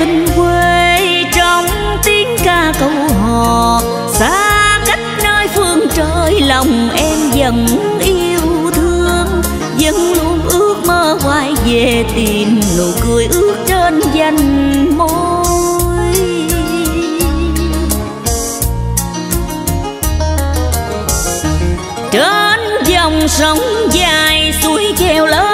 tình quê trong tiếng ca câu hò. Xa cách nơi phương trời lòng em dần yêu thương, vẫn luôn ước mơ hoài về tìm nụ cười ước trên danh môi trên dòng sông dài suối chèo lơ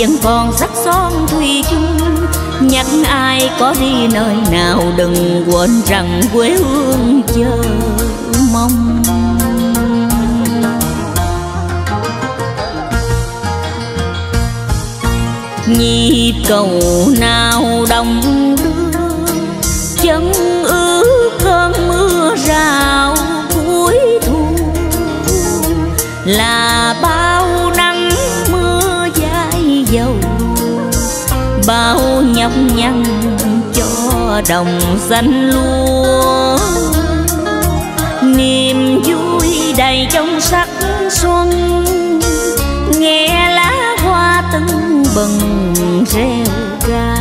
vẫn còn sắc son thủy chung. Nhắc ai có đi nơi nào, đừng quên rằng quê hương chờ mong. Nhịp cầu nào đồng đưa chân ướt cơn mưa rào cuối thu. Là bao nhấp nhăn cho đồng xanh lúa niềm vui đầy trong sắc xuân, nghe lá hoa tưng bừng reo ca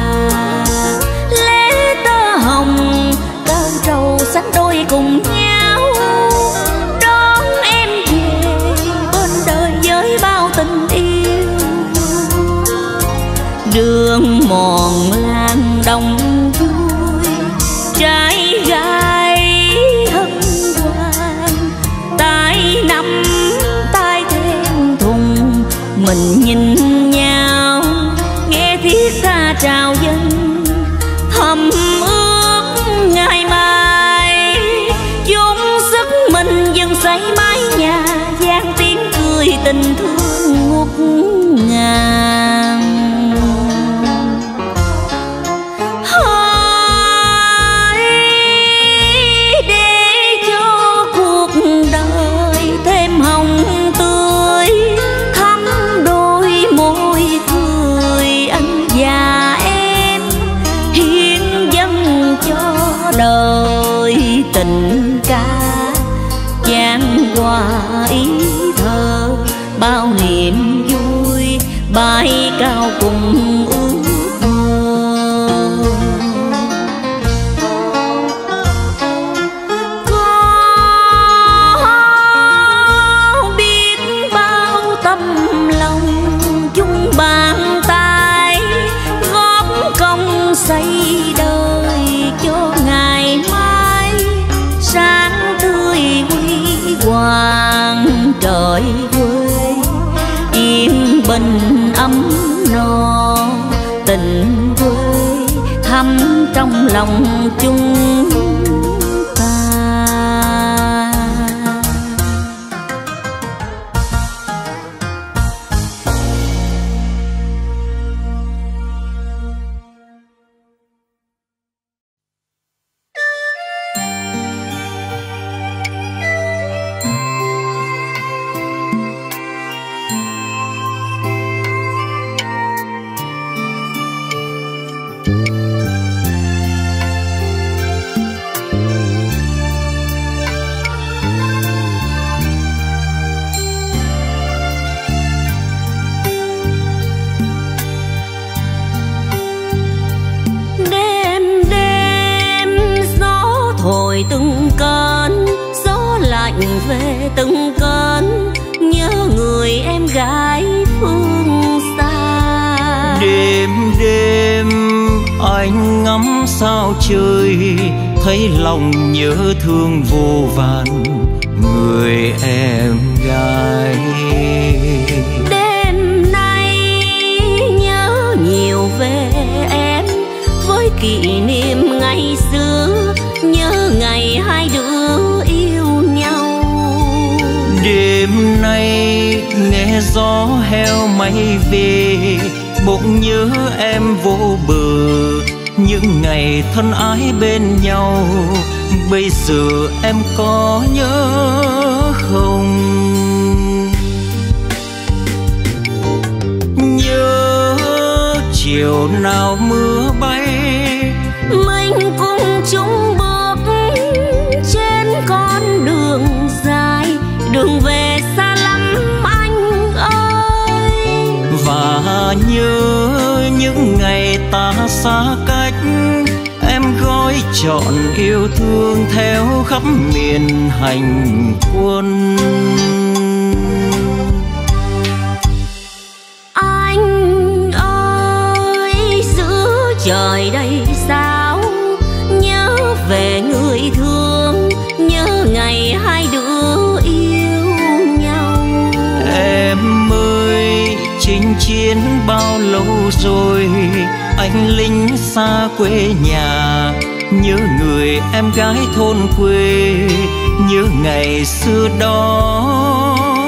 lễ tơ hồng tơ trầu xanh đôi cùng nhau. Đón em về bên đời với bao tình yêu. Đường mòn trai gái hân hoan. Tay nắm tay thêm thùng, mình nhìn nhau, nghe thiết ca trào dân thầm về từng cơn nhớ người em gái phương xa. Đêm đêm anh ngắm sao trời thấy lòng nhớ thương vô vàn người em gái. Đêm nay nhớ nhiều về em với kỷ niệm ngày xưa nhớ ngày hai đứa nay nghe gió heo máy về, bỗng nhớ em vô bờ. Những ngày thân ái bên nhau, bây giờ em có nhớ không? Nhớ chiều nào mưa bay mà nhớ những ngày ta xa cách. Em gói chọn yêu thương theo khắp miền hành quân. bao lâu rồi? Anh lính xa quê nhà, nhớ người em gái thôn quê, nhớ ngày xưa đó.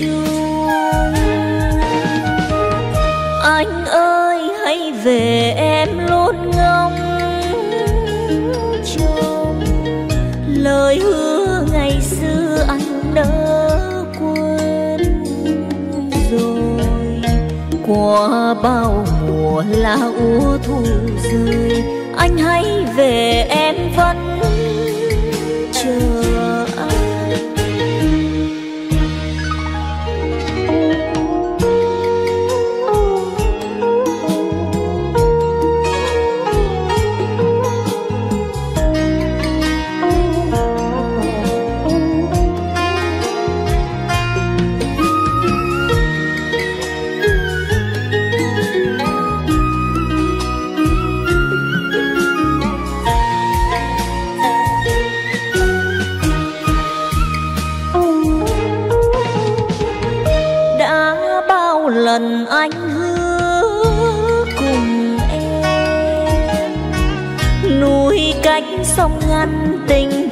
chung anh ơi, hãy về em luôn ngóng trông. Lời hứa ngày xưa anh đã quên rồi. Qua bao mùa là úa thu rơi, anh hãy về em vẫn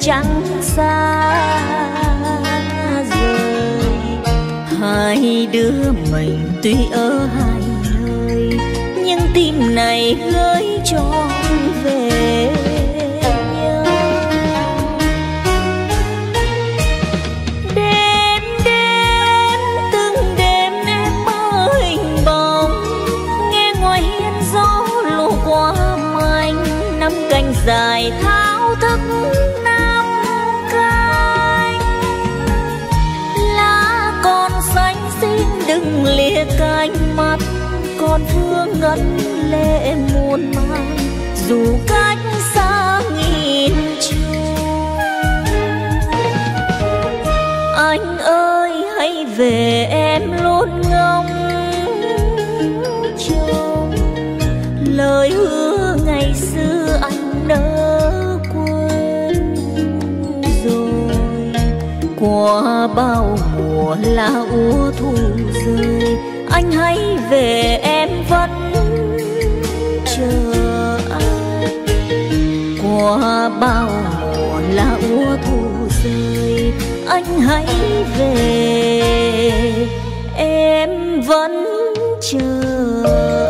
tình trắng xa rời. Hai đứa mình tuy ở hai nơi, nhưng tim này gửi cho cánh mắt còn phương ngấn lệ muôn mang dù cách xa nghìn trùng anh ơi, hãy về em luôn ngóng trông. Lời hứa ngày xưa anh nỡ quên rồi. Qua bao mùa là úa thu rơi anh hãy về, em vẫn chờ anh. Qua bao mùa là úa thu rơi, anh hãy về, em vẫn chờ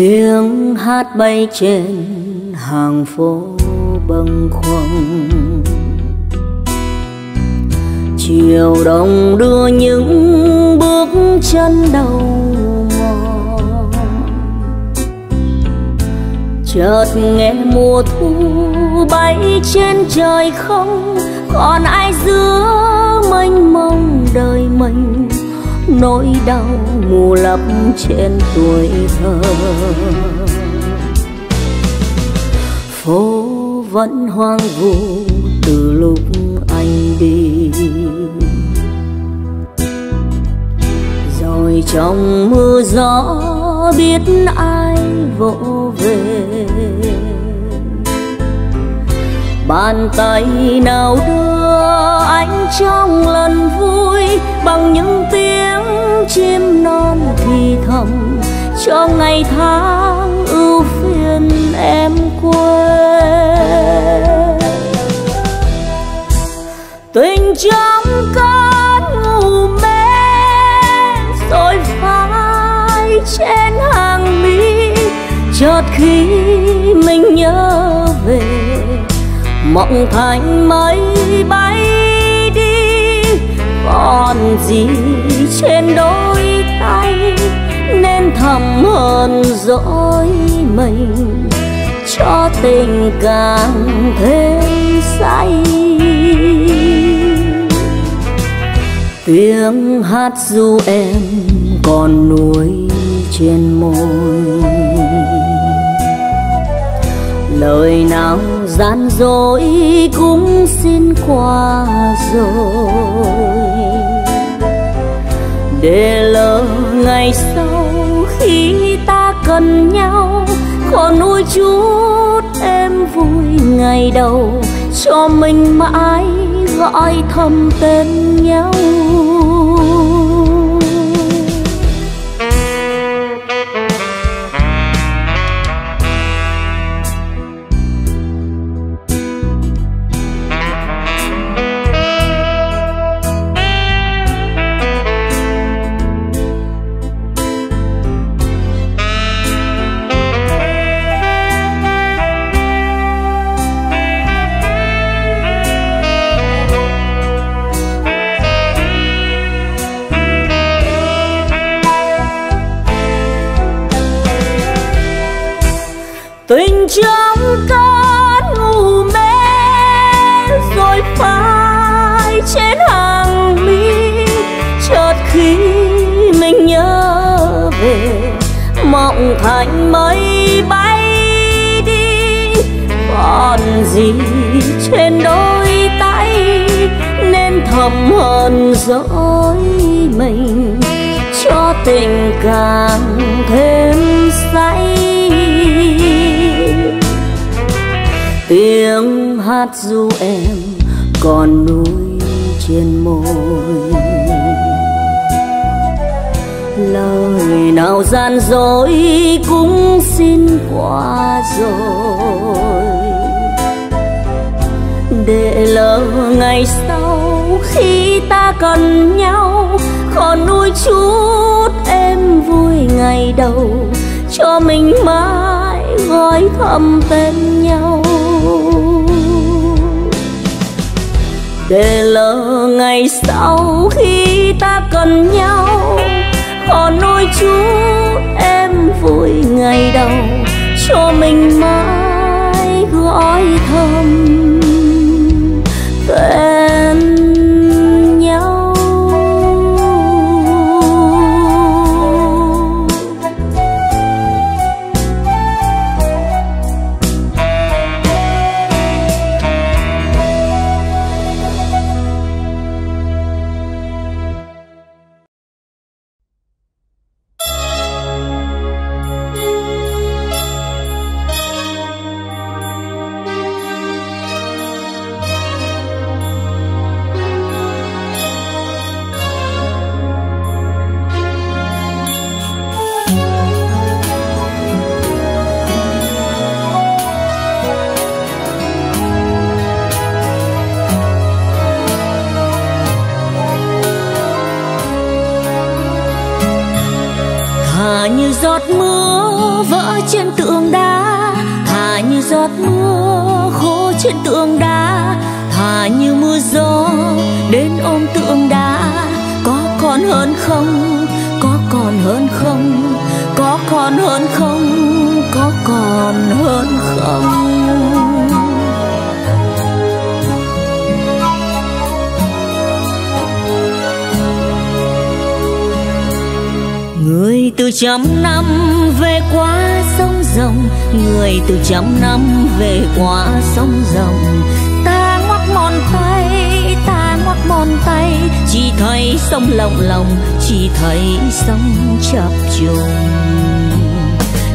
tiếng hát bay trên hàng phố bâng khuâng. Chiều đông đưa những bước chân đầu mòn. Chợt nghe mùa thu bay trên trời không, còn ai giữa mênh mông đời mình nỗi đau mù lấp trên tuổi thơ. Phố vẫn hoang vu từ lúc anh đi. Rồi trong mưa gió biết ai vỗ về. Bàn tay nào đưa anh trong lần vui bằng những tiếng chim non thì thầm, cho ngày tháng ưu phiền em quên. Tình trong cơn ngủ mê, rồi phai trên hàng mi. Chợt khi mình nhớ về, mộng thành mây bay còn gì trên đôi tay, nên thầm hơn dỗi mình cho tình càng thêm say. Tiếng hát du em còn nuối trên môi. Lời nào gian dối cũng xin qua rồi để lỡ ngày sau khi ta cần nhau. Còn nuôi chút em vui ngày đầu, cho mình mãi gọi thầm tên nhau. Gì trên đôi tay, nên thầm hờn dỗi mình cho tình càng thêm say. Tiếng hát ru em còn núi trên môi. Lời nào gian dối cũng xin qua rồi để lỡ ngày sau khi ta cần nhau còn nuôi chút em vui ngày đầu, cho mình mãi gói thầm tên nhau. Để lỡ ngày sau khi ta cần nhau còn nuôi chút em vui ngày đầu, cho mình mãi gói thầm tên thả như giọt mưa vỡ trên tượng đá. Thả như giọt mưa khô trên tượng đá. Thả như mưa gió đến ôm tượng đá. Có còn hơn không? Có còn hơn không? Có còn hơn không? Có còn hơn không? Người từ trăm năm về qua sông rồng, người từ trăm năm về qua sông rồng. Ta ngoắc mòn tay, ta ngoắc mòn tay, chỉ thấy sông lộng lộng chỉ thấy sông chập trùng.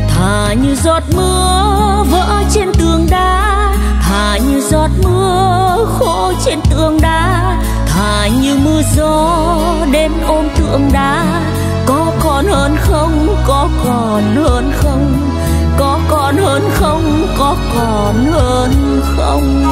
Thả như giọt mưa vỡ trên tường đá, thả như giọt mưa khô trên tường đá, thả như mưa gió đến ôm tượng đá còn hơn không, có còn hơn không? Có còn hơn không, có còn hơn không?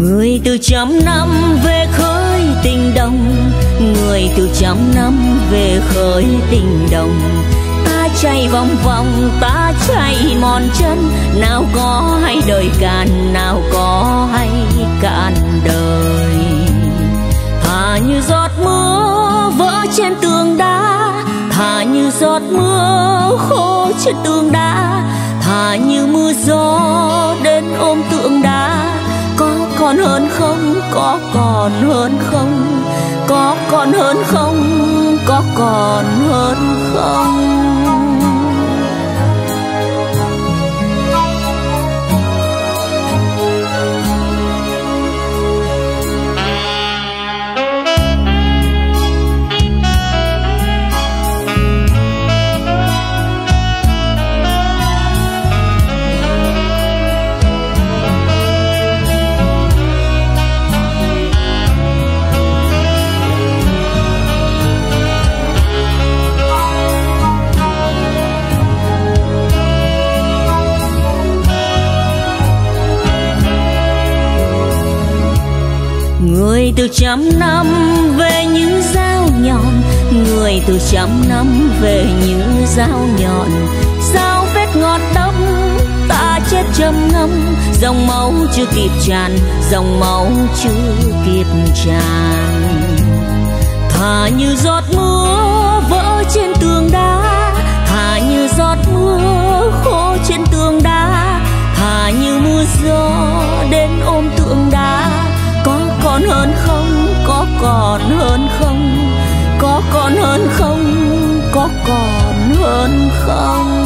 Người từ trăm năm về khơi tình đồng, người từ trăm năm về khơi tình đồng chạy vòng vòng, ta chạy mòn chân. Nào có hay đời cạn nào có hay cạn đời. Thà như giọt mưa, vỡ trên tường đá. Thà như giọt mưa, khô trên tường đá. Thà như mưa gió đến ôm tượng đá. Có còn hơn không, có còn hơn không? Có còn hơn không, có còn hơn không? Trăm năm về những dao nhọn. Người từ trăm năm về những dao nhọn. Sao vết ngọt đâm ta chết trầm ngâm? Dòng máu chưa kịp tràn, dòng máu chưa kịp tràn. Thà như giọt mưa vỡ trên tường đá. Thà như giọt mưa khô trên tường đá. Thà như mưa gió đến ôm tượng đá. Có còn hơn không? Còn hơn không? Có còn hơn không? Có còn hơn không?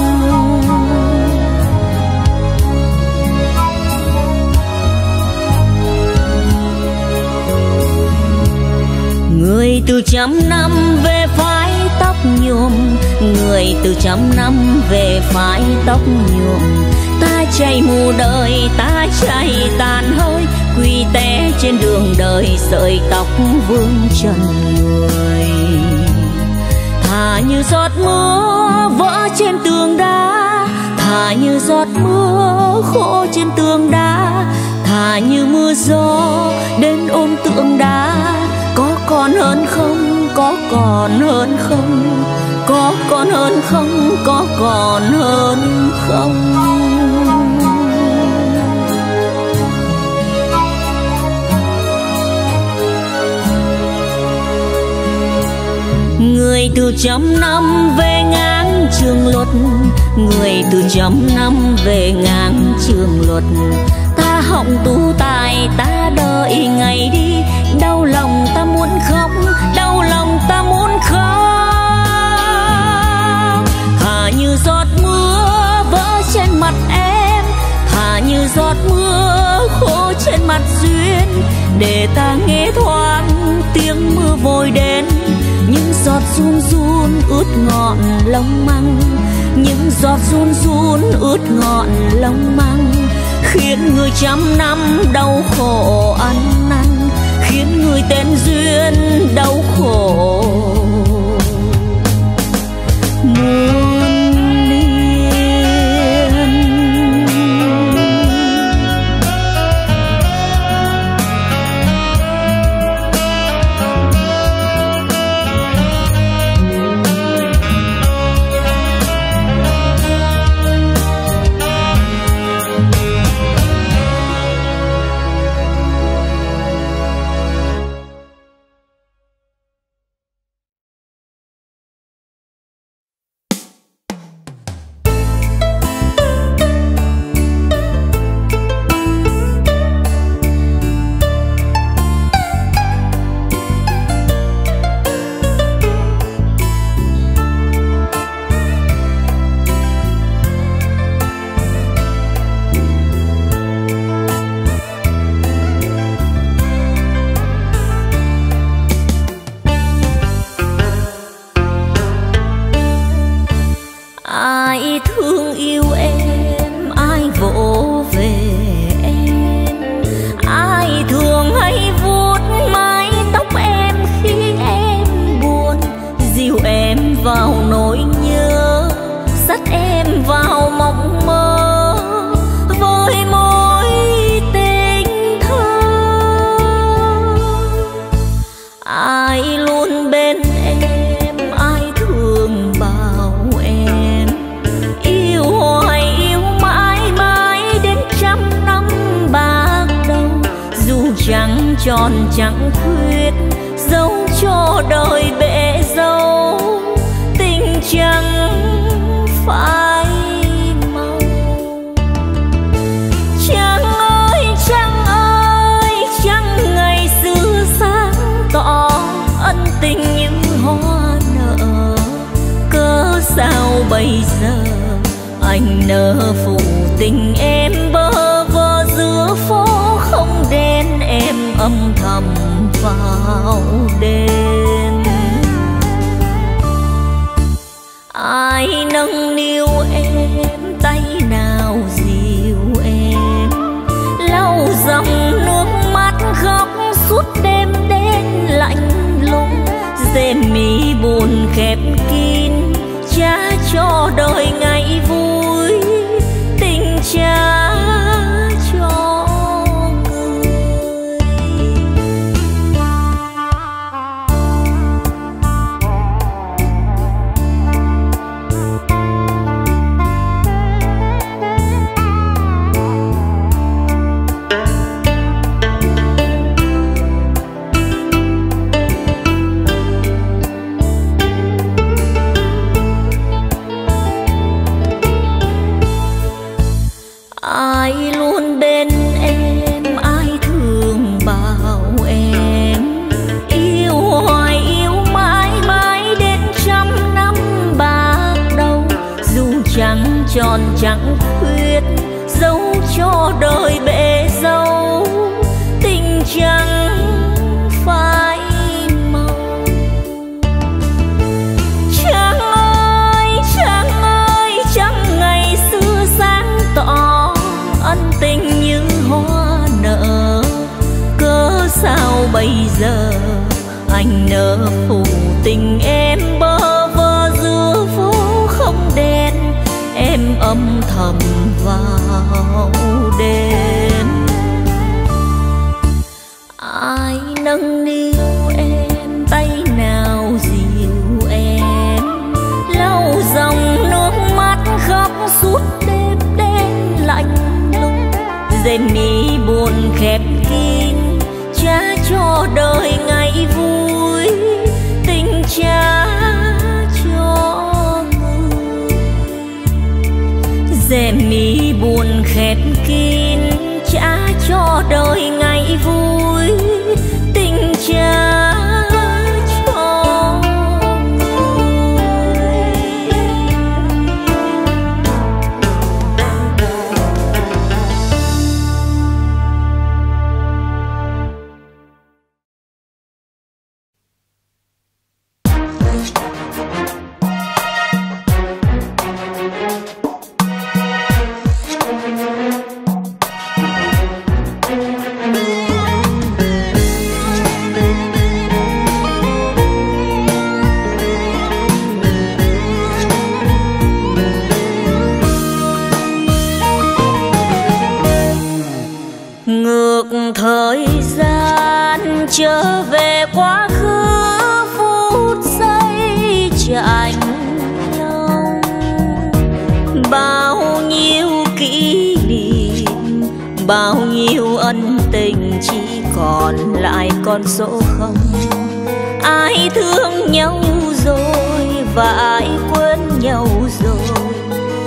Người từ trăm năm về phái tóc nhuộm, người từ trăm năm về phái tóc nhuộm. Ta chạy mù đời, ta chạy tàn hơi quy té trên đường đời sợi tóc vương trần người. Thà như giọt mưa vỡ trên tường đá thà như giọt mưa khô trên tường đá thà như mưa gió đến ôm tượng đá. Có còn hơn không, có còn hơn không, có còn hơn không, có còn hơn không? Từ trăm năm về ngang trường luật, người từ trăm năm về ngang trường luật. Ta họng tu tài, ta đợi ngày đi, đau lòng ta muốn khóc, đau lòng ta muốn khóc. Thả như giọt mưa vỡ trên mặt em thả như giọt mưa khô trên mặt duyên, để ta nghe run run ướt ngọn lông măng. Những giọt run run ướt ngọn lông măng khiến người trăm năm đau khổ ăn năn, khiến người tên duyên đau khổ. chẳng khuyết, dấu cho đời bể dấu. Tình chẳng phải màu. Chẳng ơi chẳng ơi, chẳng ngày xưa sáng tỏ ân tình những hoa nở. Cớ sao bây giờ anh nỡ phụ tình em âm vào đêm. Ai nâng niu em, tay nào dịu em? Lau dòng nước mắt khóc suốt đêm đến lạnh lùng rèm mi cho đôi ngày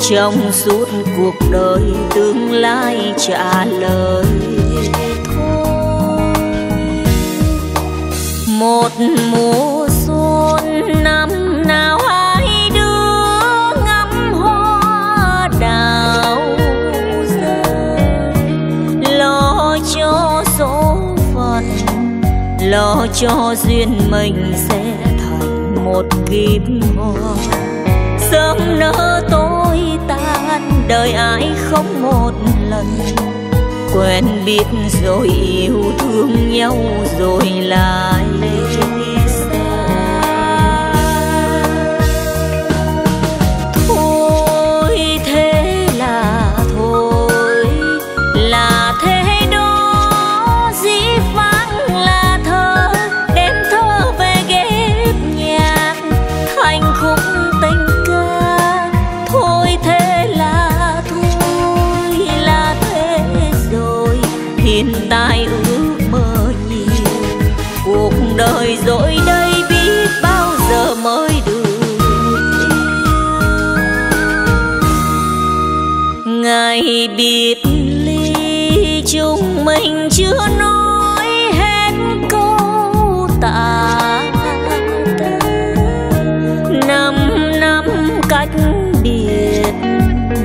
trong suốt cuộc đời tương lai trả lời. Thôi một mùa xuân năm nào hai đứa ngắm hoa đào rơi. Lo cho số phận, lo cho duyên mình sẽ thành một kiếp hoa. Sớm nỡ mới tan đời ai không một lần. Quen biết rồi yêu thương nhau rồi lại chưa nói hết câu tạ năm năm cách biệt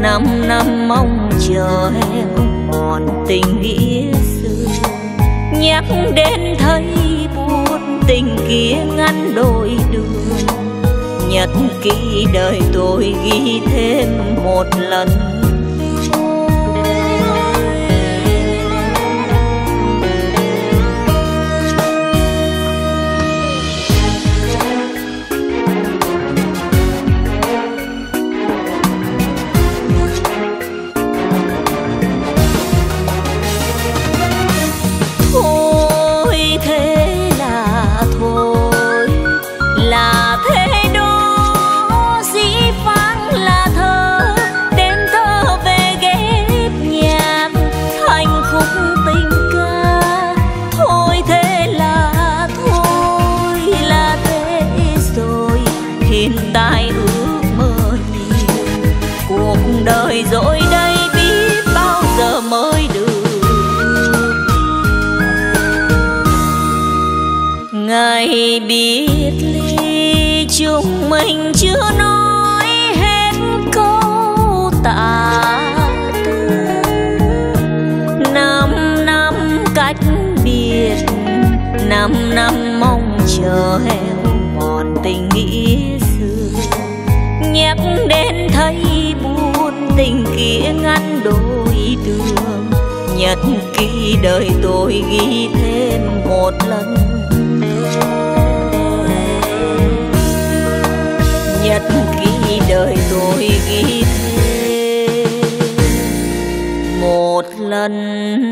năm năm mong chờ em mòn tình nghĩa xưa. Nhắc đến thấy buồn tình kia ngăn đôi đường. Nhật ký đời tôi ghi thêm một lần. Năm năm mong chờ heo mòn tình nghĩa xưa. Nhắc đến thấy buồn tình kia ngăn đôi đường. Nhật ký đời tôi ghi thêm một lần nhật ký đời tôi ghi thêm một lần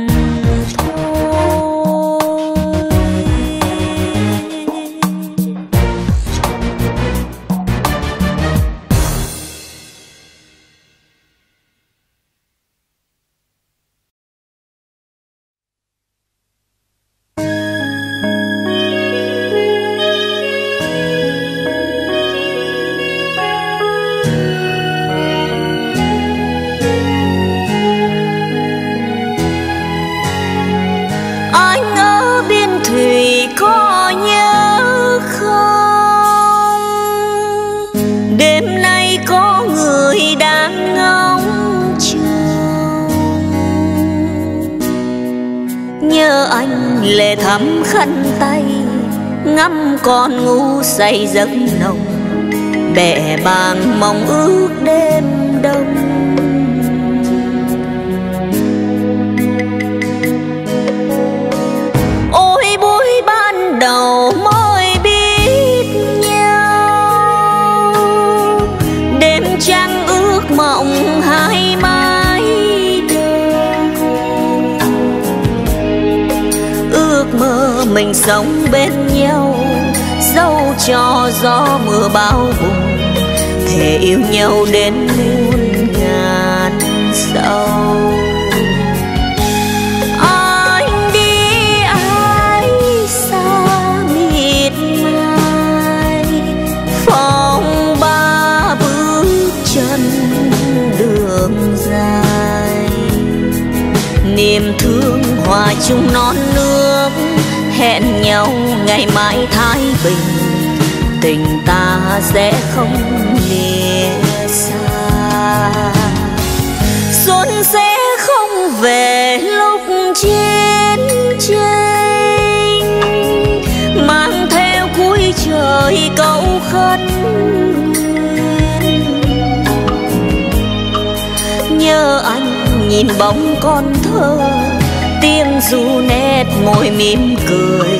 ngắm con ngu say giấc nồng bẻ bàng mong ước đêm đông. Mình sống bên nhau, dẫu cho gió mưa bao vùng, thể yêu nhau đến muôn ngàn sau anh đi ai xa miệt mài, phong ba bước chân đường dài. Niềm thương hòa chung non nước hẹn nhau ngày mai thái bình. Tình ta sẽ không lìa xa. Xuân sẽ không về lúc chiến tranh. Mang theo cuối trời câu khấn nhớ anh nhìn bóng con thơ du nét môi mỉm cười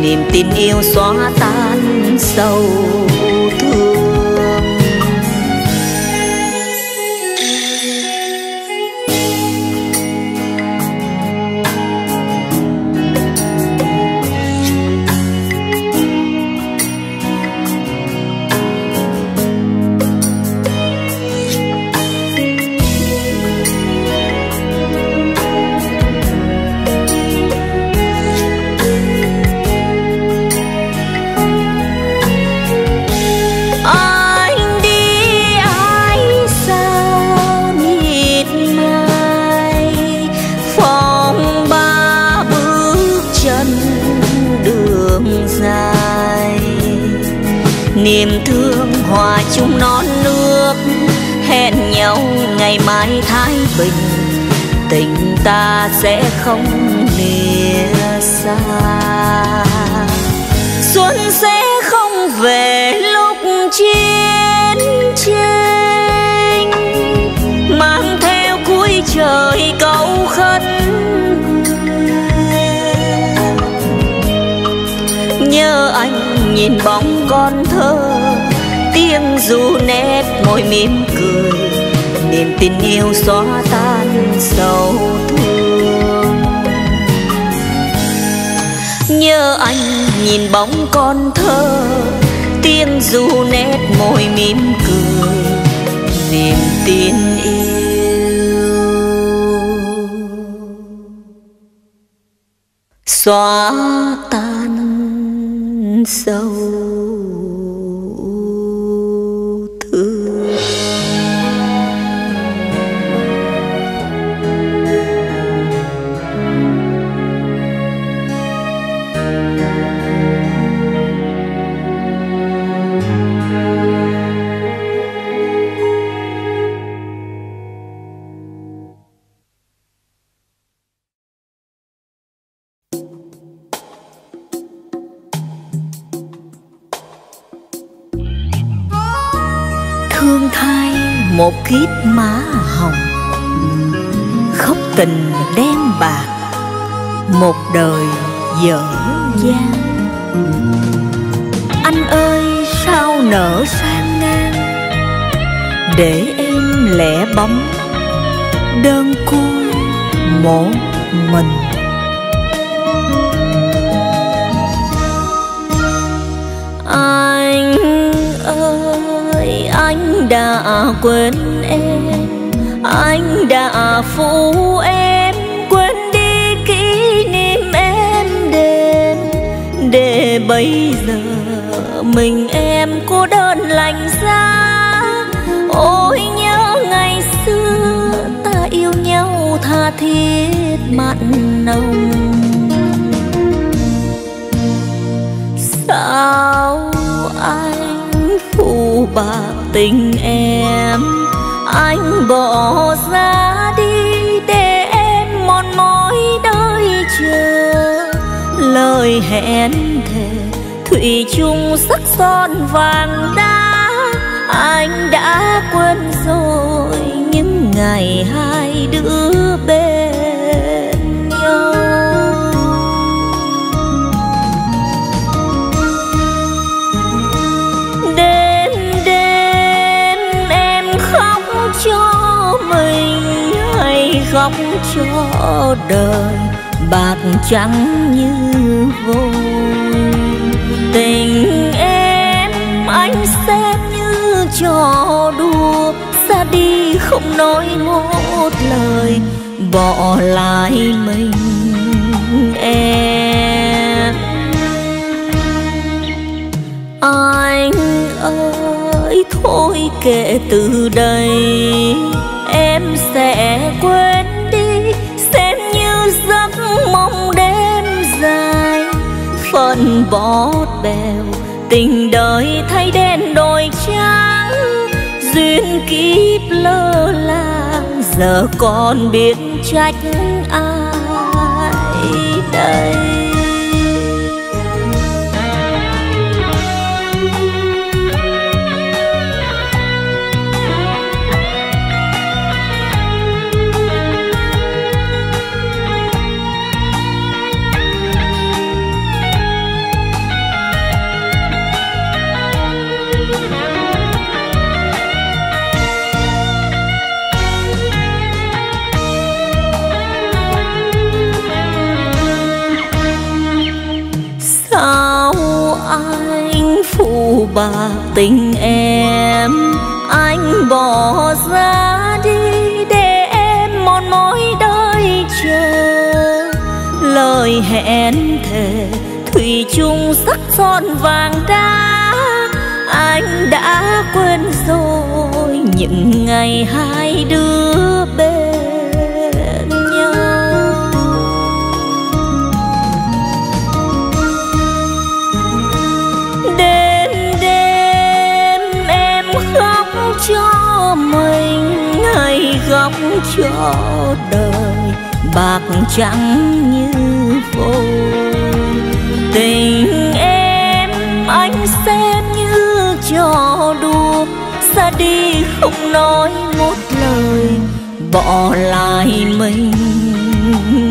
niềm tin yêu xóa tan sâu thương tình ta sẽ không lìa xa. Xuân sẽ không về lúc chiến tranh. Mang theo cuối trời câu khấn nhớ anh nhìn bóng con thơ, tiếng du nét môi mỉm cười. Niềm tin yêu xóa tan sầu thương. Nhớ anh nhìn bóng con thơ, tiếng ru nét môi mỉm cười, niềm tin yêu. Xóa tan một mình. Anh ơi, anh đã quên em anh đã phụ em quên đi kỷ niệm em đêm. Để bây giờ mình em cô đơn lạnh giá tha thiết mặn nồng. Sao anh phụ bạc tình em? Anh bỏ ra đi để em mòn mỏi đợi chờ lời hẹn thề, thủy chung sắc son vàng đá. Anh đã quên rồi ngày hai đứa bên nhau. Khóc cho mình hay khóc cho đời, bạc trắng như vôi. Tình em anh xem như trò đùa ra đi không nói một lời, bỏ lại mình em. Anh ơi, thôi kể từ đây, em sẽ quên đi, xem như giấc mộng đêm dài. Phần bót bèo, tình đời thay đen đổi trắng duyên kiếp lơ làng giờ còn biết trách ai đây? Tình em. Anh bỏ ra đi để em một mối đời chờ. Lời hẹn thề, thủy chung sắc son vàng đá. Anh đã quên rồi, những ngày hai đời bạc trắng như vôi tình em anh xem như trò đùa ra đi không nói một lời, bỏ lại mình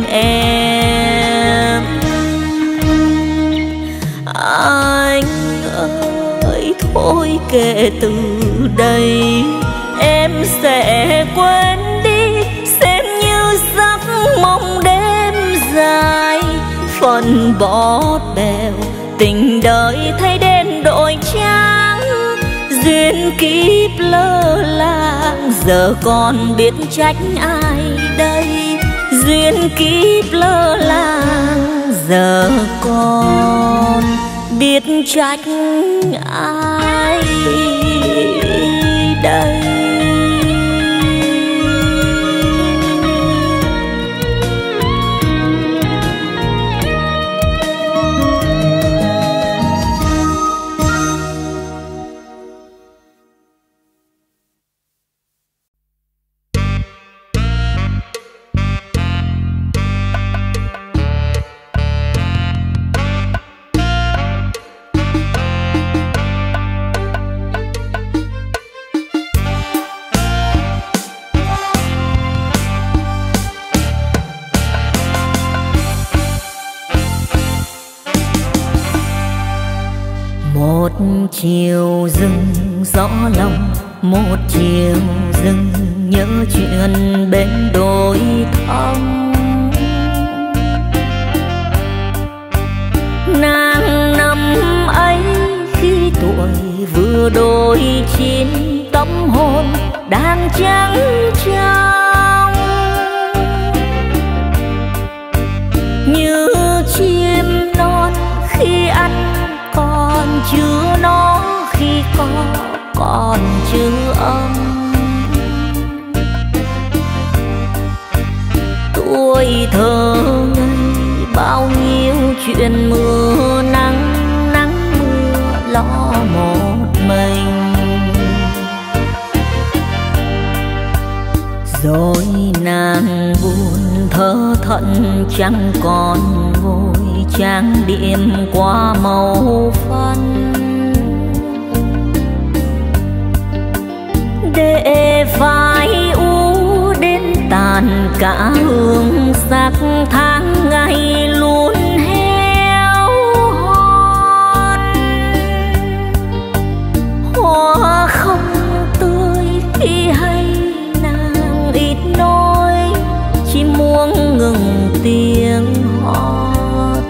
em. Anh ơi, thôi kể từ đây, em sẽ quên phần bỏ bèo, tình đời thay đen đổi trắng. Duyên kiếp lơ làng, giờ còn biết trách ai đây? Duyên kiếp lơ làng, giờ còn biết trách ai? Ngừng tiếng hót.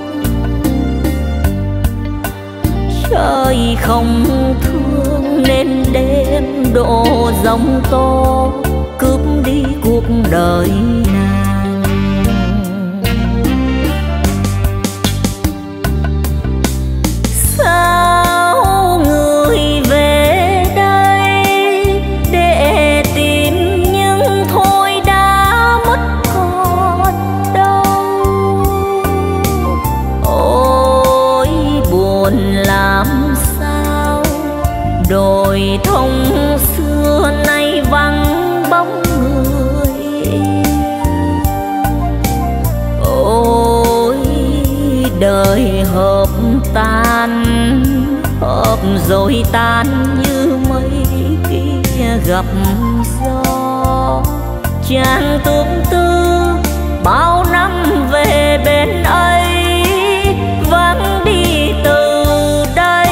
Trời không thương nên đêm đổ giông tố cướp đi cuộc đời này. Đời hợp tan, hợp rồi tan như mây kia gặp gió. Chàng tương tư bao năm về bên ấy, vắng đi từ đây.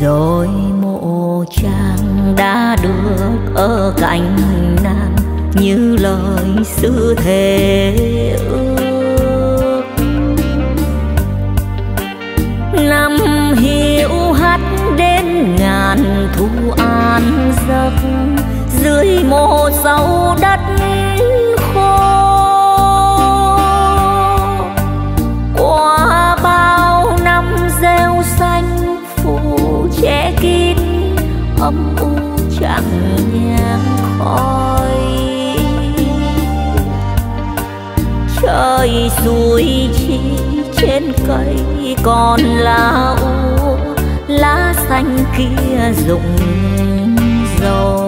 Rồi mộ chàng đã được ở cạnh như lời xưa thề ước. Năm hiểu hắt đến ngàn thu an giấc, dưới mồ sâu đất khô. Qua bao năm rêu xanh, phủ che kín âm u chẳng nhang khói trời suối chi trên cây còn lá úa lá xanh kia rụng rồi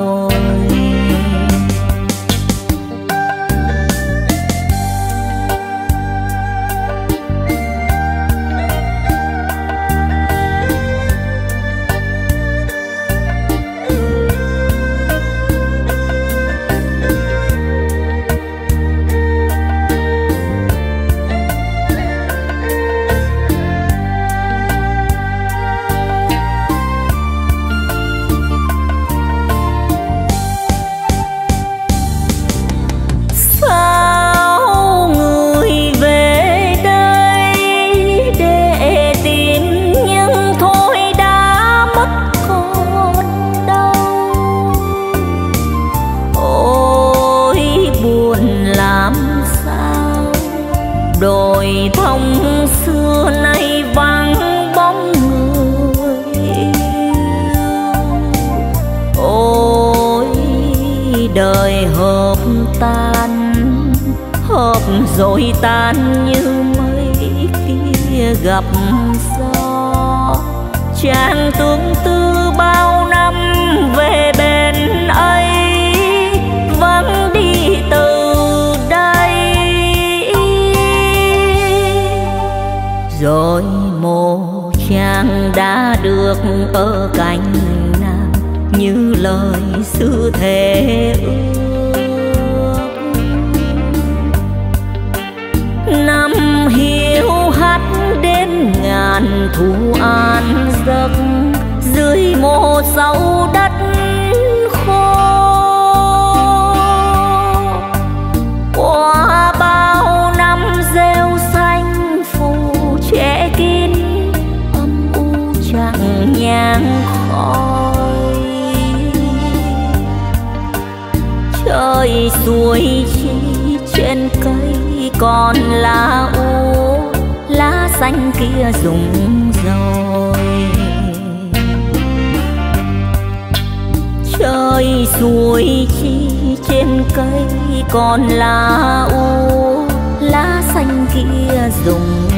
trời suối chi trên cây còn lá u, lá xanh kia rụng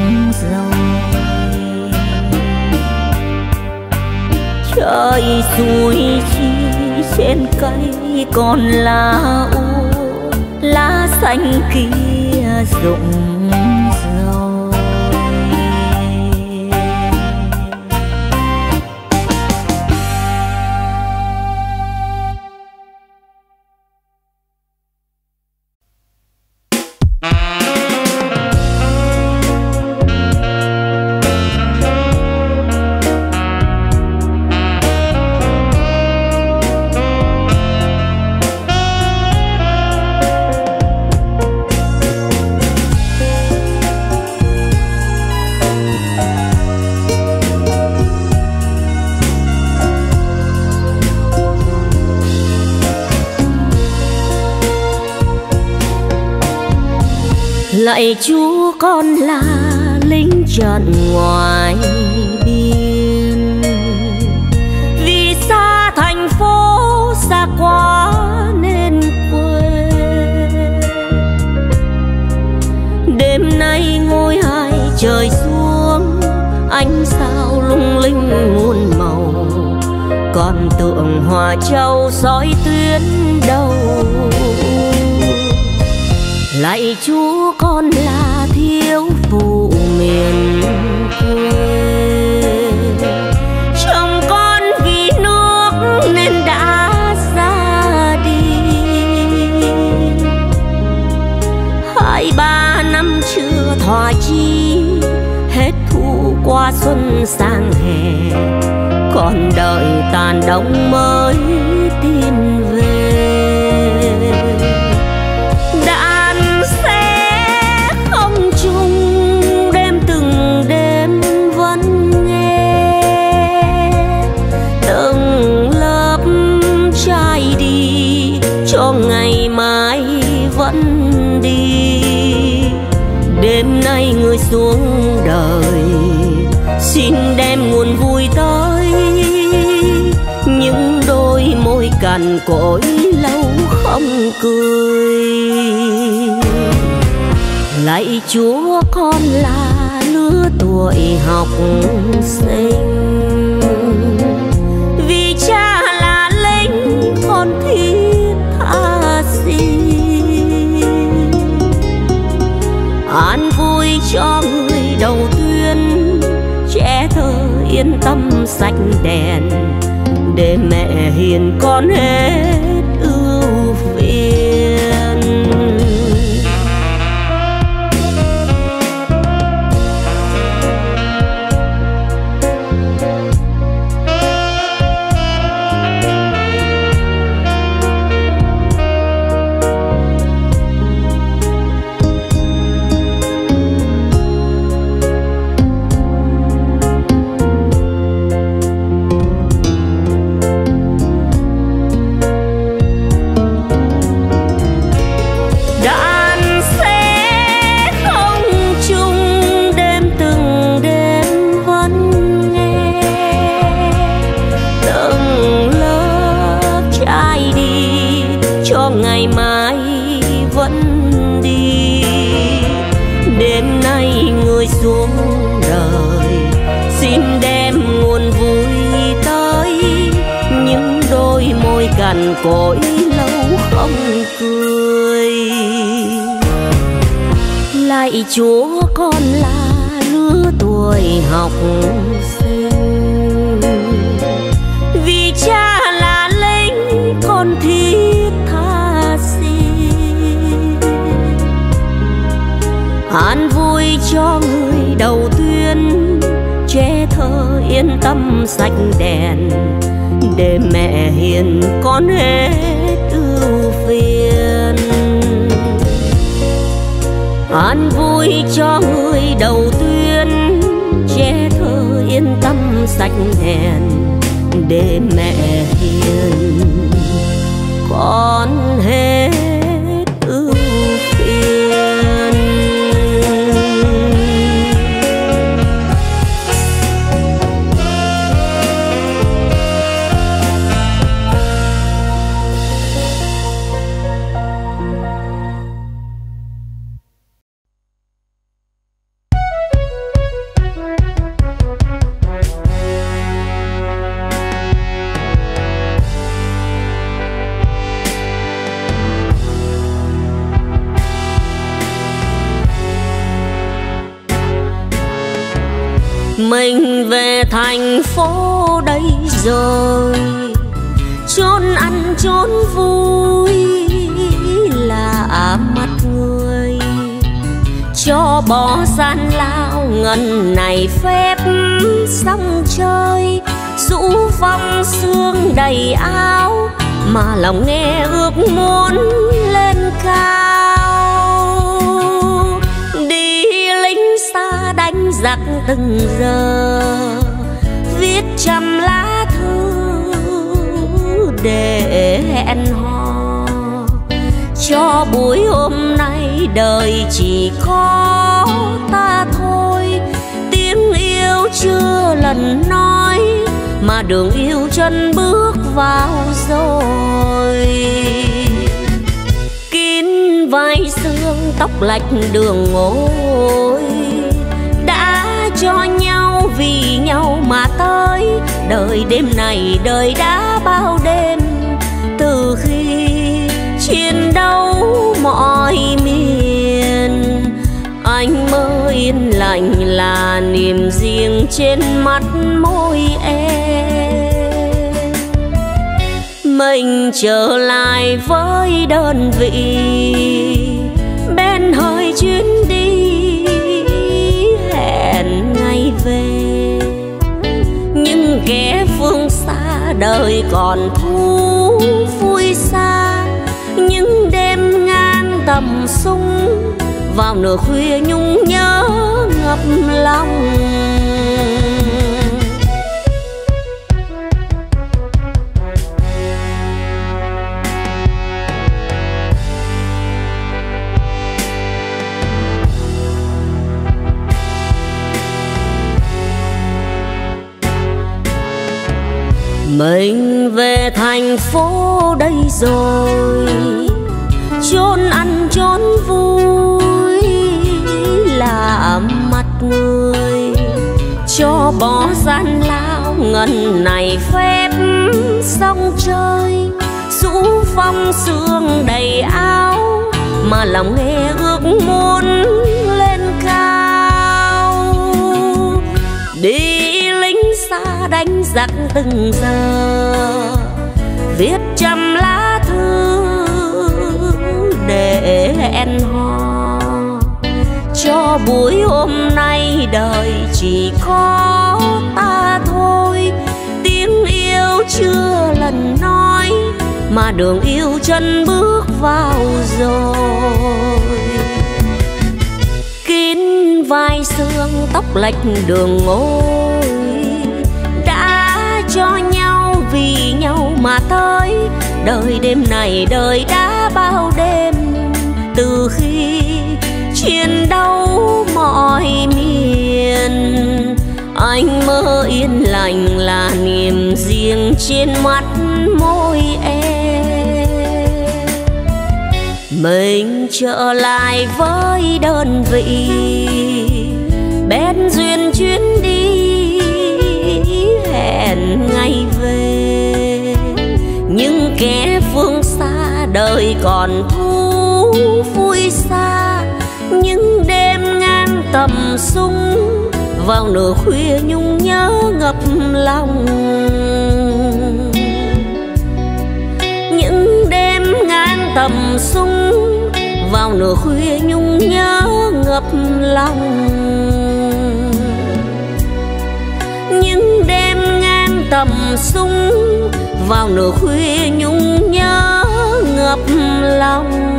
rồi trời suối chi trên cây còn lá u, lá xanh kia rụng lạy chúa con là lính trận ngoài biên vì xa thành phố, xa quá nên quên. Đêm nay ngôi hai trời xuống, ánh sao lung linh muôn màu. Còn tượng hòa châu soi tuyến đầu. Lạy chúa qua xuân sang hè, còn đợi tàn đông mới tìm về. Đàn sẽ không chung, đêm từng đêm vẫn nghe. Từng lớp trai đi, cho ngày mai vẫn đi. Đêm nay người xuống cằn cỗi lâu không cười. Lạy chúa con là lứa tuổi học sinh. Vì cha là linh, con thiết tha xin. An vui cho người đầu tiên trẻ thơ yên tâm sạch đèn để mẹ hiền con hết chúa con là lứa tuổi học sinh. Vì cha là lính con thiết tha xin an vui cho người đầu tuyên che thơ yên tâm sạch đèn, để mẹ hiền con hết ưu phiền. An vui cho người đầu tuyên che thơ yên tâm sạch đèn để mẹ hiền. Con hết ngân này phép xong chơi rũ vong xương đầy áo mà lòng nghe ước muốn lên cao. Đi lính xa đánh giặc từng giờ, viết trăm lá thư để hẹn hò. Cho buổi hôm nay đời chỉ có chưa lần nói, mà đường yêu chân bước vào rồi. Kín vai xương tóc lạch đường ngồi, đã cho nhau vì nhau mà tới. Đời đêm này đời đã bao đêm, từ khi chiến đấu mọi miền anh mơ yên lành là niềm riêng trên mắt môi em. Mình trở lại với đơn vị, bên hơi chuyến đi, hẹn ngày về. Nhưng ghé phương xa đời còn thu vui xa, những đêm ngang tầm sung vào nửa khuya nhung nhớ ngập lòng. Mình về thành phố đây rồi chốn ăn chốn vui mặt người. Cho bỏ gian lao ngần này phép sông trời. Rũ phong sương đầy áo mà lòng nghe ước muốn lên cao. Đi lính xa đánh giặc từng giờ, viết trăm lá thư để em hò cho buổi hôm nay đời chỉ có ta thôi. Tiếng yêu chưa lần nói mà đường yêu chân bước vào rồi. Kín vai xương tóc lệch đường ngôi, đã cho nhau vì nhau mà tới. Đời đêm này đời đã bao đêm, từ khi chiến đấu mọi miền. Anh mơ yên lành là niềm riêng trên mắt môi em. Mình trở lại với đơn vị bên duyên chuyến đi, hẹn ngày về. Nhưng kẻ phương xa đời còn thu vui những đêm ngang tầm sung, vào nửa khuya nhung nhớ ngập lòng. Những đêm ngang tầm sung, vào nửa khuya nhung nhớ ngập lòng. Những đêm ngang tầm sung, vào nửa khuya nhung nhớ ngập lòng.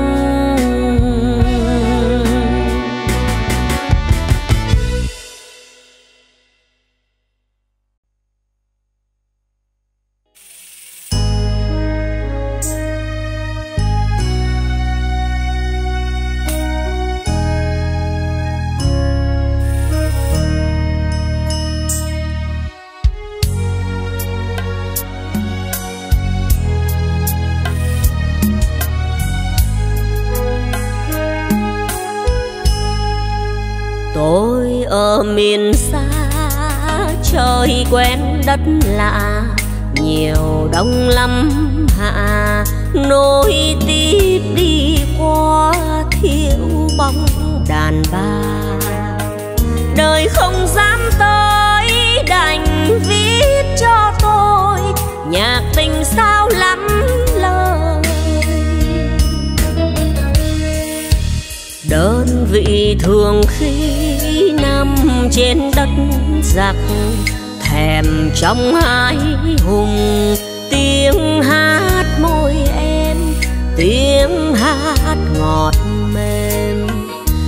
Nối tiếp đi qua thiếu bóng đàn bà. Đời không dám tới, đành viết cho tôi nhạc tình sao lắm lời. Đơn vị thường khi nằm trên đất giặc, thèm trong hai hùng tiếng hát ngọt mềm.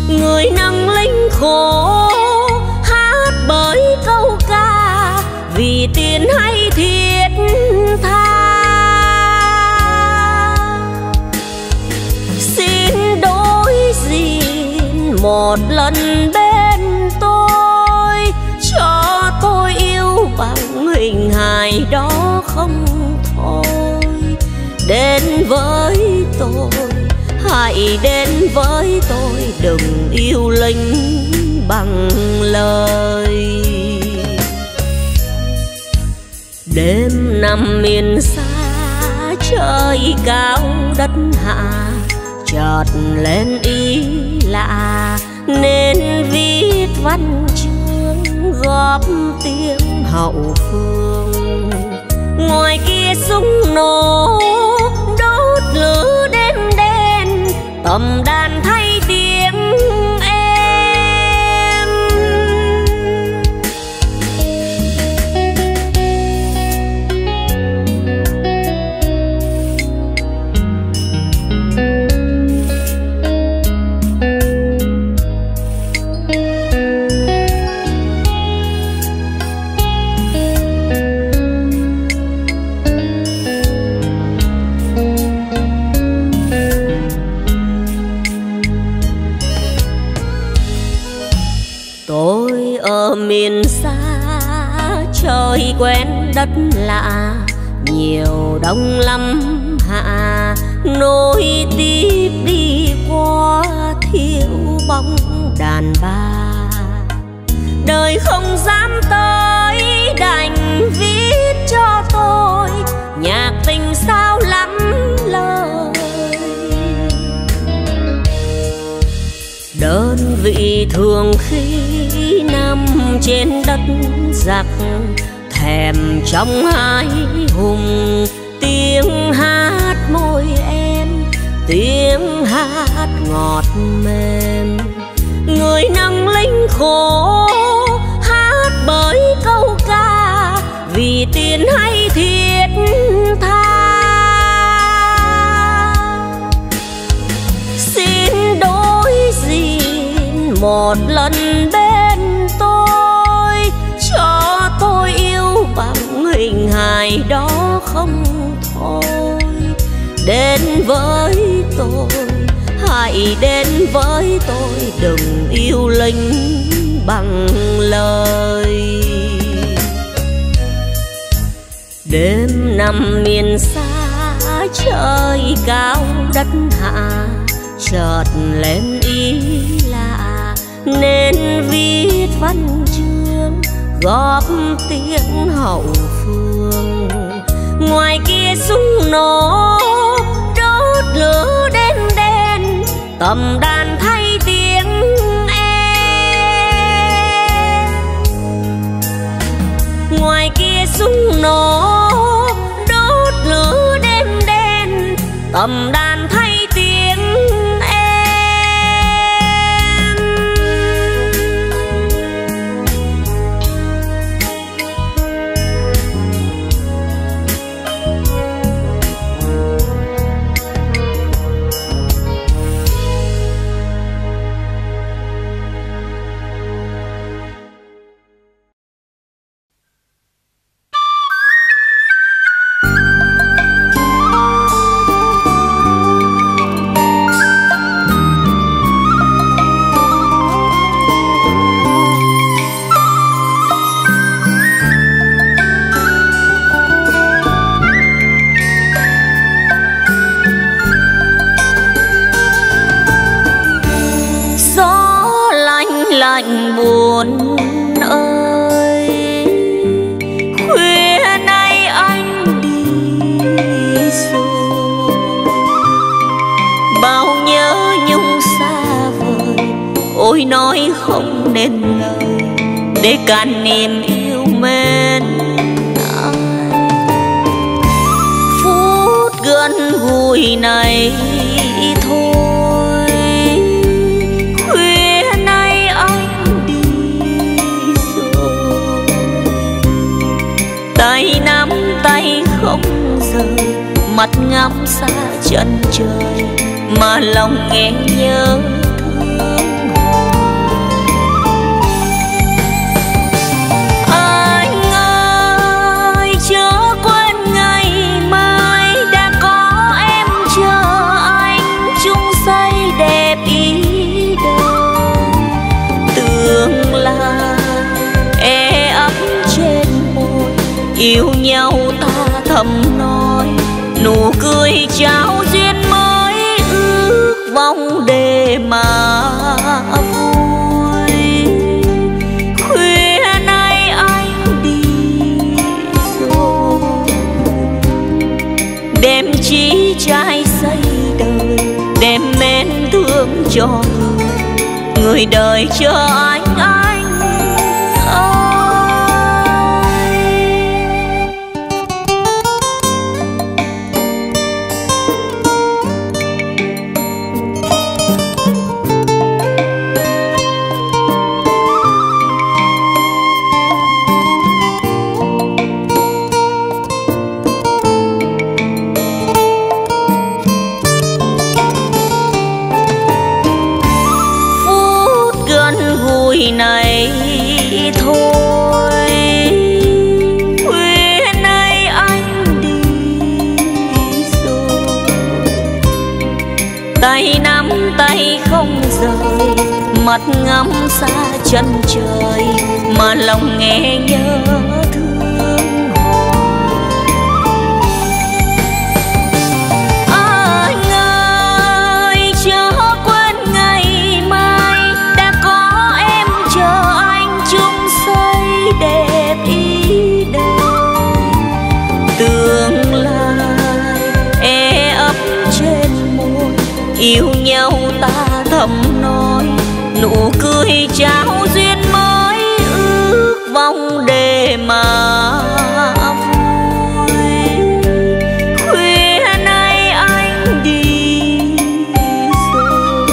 Người nâng linh khổ hát bởi câu ca, vì tiền hay thiết tha. Xin đối diện một lần bên tôi, cho tôi yêu bằng hình hài đó không? Đến với tôi. Hãy đến với tôi, đừng yêu linh bằng lời. Đêm nằm miền xa, trời cao đất hạ, chợt lên ý lạ, nên viết văn chương góp tiếng hậu phương. Ngoài kia súng nổ đen đàn thay trời quen đất lạ, nhiều đông lắm hạ. Nối tiếp đi qua thiếu bóng đàn bà. Đời không dám tới, đành viết cho tôi nhạc tình sao lắm lời. Đơn vị thường khi nằm trên đất giặc thèm trong hai hùng. Tiếng hát môi em, tiếng hát ngọt mềm. Người nâng linh khổ hát bởi câu ca, vì tiền hay thiết tha. Xin đối diện một lần bên hình hài đó không thôi. Đến với tôi, hãy đến với tôi, đừng yêu linh bằng lời. Đêm nằm miền xa, trời cao đất hạ, chợt lên ý lạ, nên viết văn chương, góp tiếng hậu phương ngoài kia súng nổ, đốt lửa đen đen, tầm đàn thay tiếng em. Ngoài kia súng nổ, đốt lửa đen đen, tầm đàn đời cho anh anh ngắm xa chân trời mà lòng nghe nhớ thương anh ơi chớ quên ngày mai đã có em chờ anh chung xây đẹp ý đời tương lai e ấp trên môi, yêu nhau để mà vui. Khuya nay anh đi rồi.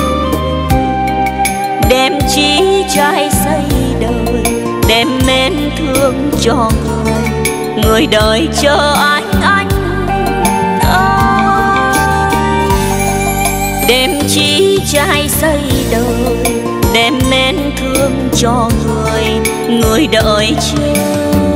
Đem trí trai xây đời, đem mến thương cho người. Người đời chờ anh cho người người đợi chờ.